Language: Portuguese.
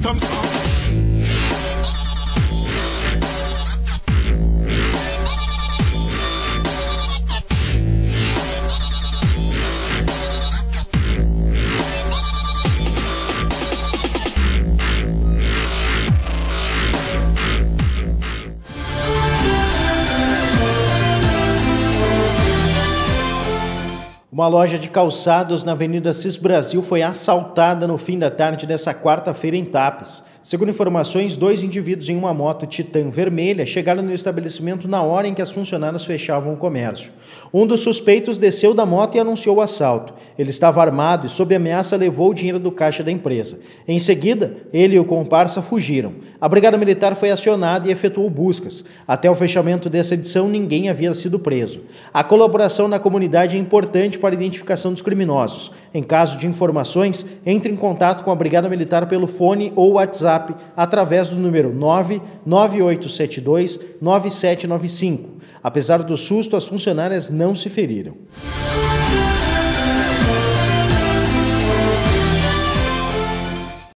customs. Uma loja de calçados na Avenida Cis Brasil foi assaltada no fim da tarde dessa quarta-feira em Tapes. Segundo informações, dois indivíduos em uma moto Titan vermelha chegaram no estabelecimento na hora em que as funcionárias fechavam o comércio. Um dos suspeitos desceu da moto e anunciou o assalto. Ele estava armado e, sob ameaça, levou o dinheiro do caixa da empresa. Em seguida, ele e o comparsa fugiram. A Brigada Militar foi acionada e efetuou buscas. Até o fechamento dessa edição, ninguém havia sido preso. A colaboração na comunidade é importante para a identificação dos criminosos. Em caso de informações, entre em contato com a Brigada Militar pelo fone ou WhatsApp WhatsApp através do número 99872 9795. Apesar do susto, as funcionárias não se feriram.